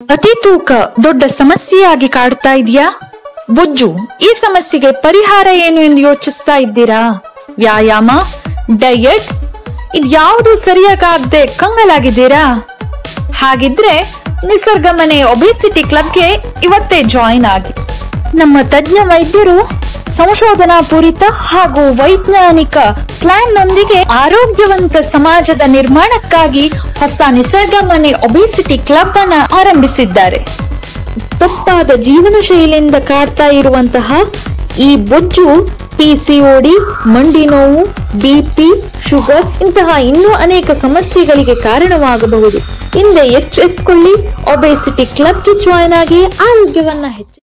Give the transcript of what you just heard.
ಅತಿ ತೂಕ ದೊಡ್ಡ ಸಮಸ್ಯೆಯಾಗಿ ಕಾಡ್ತಾ ಇದೆಯಾ? ಬೊಜ್ಜು, ಈ ಸಮಸ್ಯೆಗೆ ಪರಿಹಾರ ಏನು ಎಂದು ಯೋಚಿಸ್ತಾ ಇದ್ದೀರಾ? ವ್ಯಾಯಾಮ ಡಯಟ್ ಇದ್ಯಾವುದು ಸರಿಯಾಗದೆ ಕಂಗಲಾಗಿದ್ದೀರಾ? ಹಾಗಿದ್ರೆ ನಿಸರ್ಗ ಮನೆ ಒಬೆಸಿಟಿ ಕ್ಲಬ್ಗೆ ಇವತ್ತೇ ಜಾಯಿನ್ ಆಗಿ. ನಮ್ಮ ತಜ್ಞ ವೈದ್ಯರು ಸಂಶೋಧನಾ ಪೂರಿತ ಹಾಗೂ ವೈಜ್ಞಾನಿಕ ಪ್ಲಾನ್ ನೊಂದಿಗೆ ಆರೋಗ್ಯವಂತ ಸಮಾಜದ ನಿರ್ಮಾಣಕ್ಕಾಗಿ ಹೊಸ ನಿಸರ್ಗ ಮನೆ ಒಬೆಸಿಟಿ ಕ್ಲಬ್ ಅನ್ನ ಆರಂಭಿಸಿದ್ದಾರೆ. ತಪ್ಪಾದ ಜೀವನ ಶೈಲಿಯಿಂದ ಕಾಡ್ತಾ ಇರುವಂತಹ ಈ ಬೊಜ್ಜು ಪಿಸಿಒಡಿ ಮಂಡಿ ನೋವು ಬಿಪಿ ಶುಗರ್ ಇಂತಹ ಇನ್ನೂ ಅನೇಕ ಸಮಸ್ಯೆಗಳಿಗೆ ಕಾರಣವಾಗಬಹುದು. ಹಿಂದೆ ಎಚ್ಚೆತ್ತುಕೊಳ್ಳಿ ಒಬೆಸಿಟಿ ಕ್ಲಬ್ಗೆ ಜಾಯ್ನ್ ಆಗಿ ಆರೋಗ್ಯವನ್ನ ಹೆಚ್ಚು